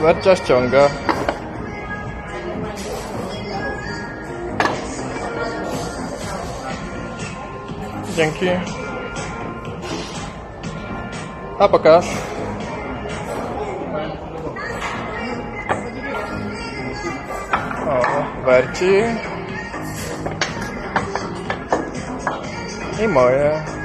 Warcia ściąga. Dzięki. A pokaż. O, werci. I moje.